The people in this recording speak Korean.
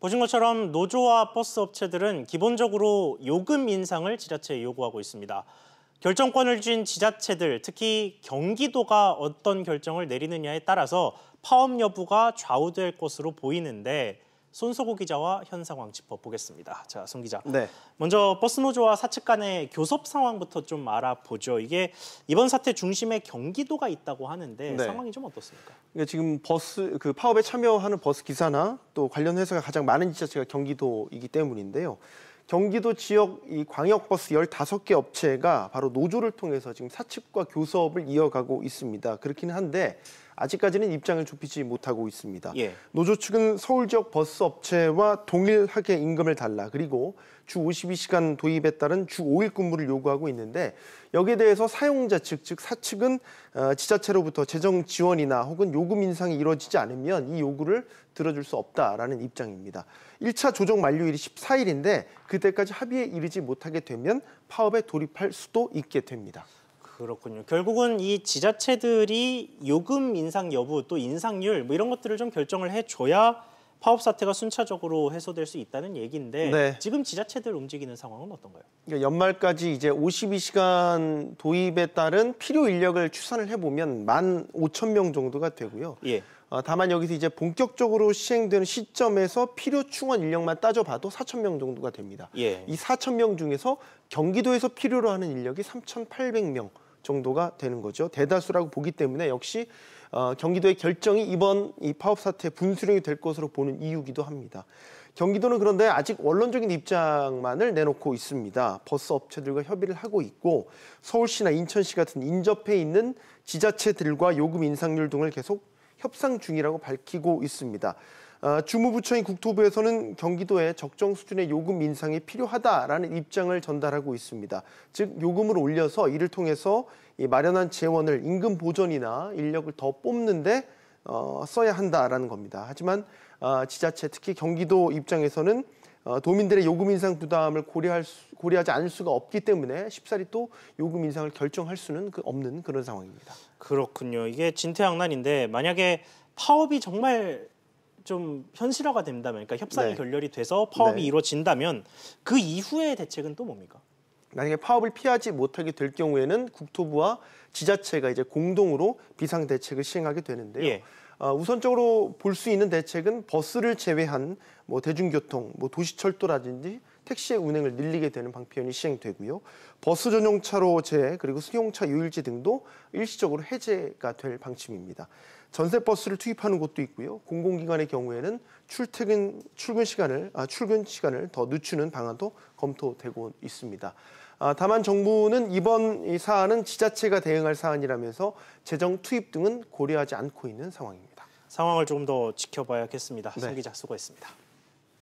보신 것처럼 노조와 버스 업체들은 기본적으로 요금 인상을 지자체에 요구하고 있습니다. 결정권을 쥔 지자체들, 특히 경기도가 어떤 결정을 내리느냐에 따라서 파업 여부가 좌우될 것으로 보이는데 손석우 기자와 현 상황 짚어보겠습니다. 자, 손 기자. 네. 먼저 버스 노조와 사측 간의 교섭 상황부터 좀 알아보죠. 이게 이번 사태 중심에 경기도가 있다고 하는데 네. 상황이 좀 어떻습니까? 그러니까 지금 버스 그 파업에 참여하는 버스 기사나 또 관련 회사가 가장 많은 지자체가 경기도이기 때문인데요. 경기도 지역 이 광역 버스 15개 업체가 바로 노조를 통해서 지금 사측과 교섭을 이어가고 있습니다. 그렇기는 한데 아직까지는 입장을 좁히지 못하고 있습니다. 예. 노조 측은 서울 지역 버스 업체와 동일하게 임금을 달라 그리고 주 52시간 도입에 따른 주 5일 근무를 요구하고 있는데 여기에 대해서 사용자 측, 즉 사측은 어, 지자체로부터 재정 지원이나 혹은 요금 인상이 이루어지지 않으면 이 요구를 들어줄 수 없다라는 입장입니다. 1차 조정 만료일이 14일인데 그때까지 합의에 이르지 못하게 되면 파업에 돌입할 수도 있게 됩니다. 그렇군요. 결국은 이 지자체들이 요금 인상 여부 또 인상률 뭐 이런 것들을 좀 결정을 해줘야 파업 사태가 순차적으로 해소될 수 있다는 얘기인데 네. 지금 지자체들 움직이는 상황은 어떤가요? 그러니까 연말까지 이제 52시간 도입에 따른 필요 인력을 추산을 해보면 1만 5천 명 정도가 되고요. 예. 어, 다만 여기서 이제 본격적으로 시행되는 시점에서 필요 충원 인력만 따져봐도 4천 명 정도가 됩니다. 예. 이 4천 명 중에서 경기도에서 필요로 하는 인력이 3,800명 정도가 되는 거죠. 대다수라고 보기 때문에 역시 어, 경기도의 결정이 이번 이 파업 사태 분수령이 될 것으로 보는 이유기도 합니다. 경기도는 그런데 아직 원론적인 입장만을 내놓고 있습니다. 버스 업체들과 협의를 하고 있고 서울시나 인천시 같은 인접해 있는 지자체들과 요금 인상률 등을 계속 협상 중이라고 밝히고 있습니다. 어, 주무부처인 국토부에서는 경기도에 적정 수준의 요금 인상이 필요하다라는 입장을 전달하고 있습니다. 즉 요금을 올려서 이를 통해서 이 마련한 재원을 임금 보전이나 인력을 더 뽑는데 어, 써야 한다라는 겁니다. 하지만 어, 지자체 특히 경기도 입장에서는 어, 도민들의 요금 인상 부담을 고려할 수, 고려하지 않을 수가 없기 때문에 쉽사리 또 요금 인상을 결정할 수는 그 없는 그런 상황입니다. 그렇군요. 이게 진퇴양난인데 만약에 파업이 정말 좀 현실화가 된다면, 그러니까 협상이 네. 결렬이 돼서 파업이 네. 이루어진다면 그 이후의 대책은 또 뭡니까? 만약에 파업을 피하지 못하게 될 경우에는 국토부와 지자체가 이제 공동으로 비상 대책을 시행하게 되는데요. 예. 어, 우선적으로 볼 수 있는 대책은 버스를 제외한 뭐 대중교통, 뭐 도시철도라든지 택시의 운행을 늘리게 되는 방편이 시행되고요. 버스 전용 차로 제 그리고 승용차 유일제 등도 일시적으로 해제가 될 방침입니다. 전세 버스를 투입하는 곳도 있고요. 공공기관의 경우에는 출퇴근 출근 시간을 아, 출근 시간을 더 늦추는 방안도 검토되고 있습니다. 아, 다만 정부는 이번 이 사안은 지자체가 대응할 사안이라면서 재정 투입 등은 고려하지 않고 있는 상황입니다. 상황을 조금 더 지켜봐야겠습니다. 네. 송 기자 수고했습니다.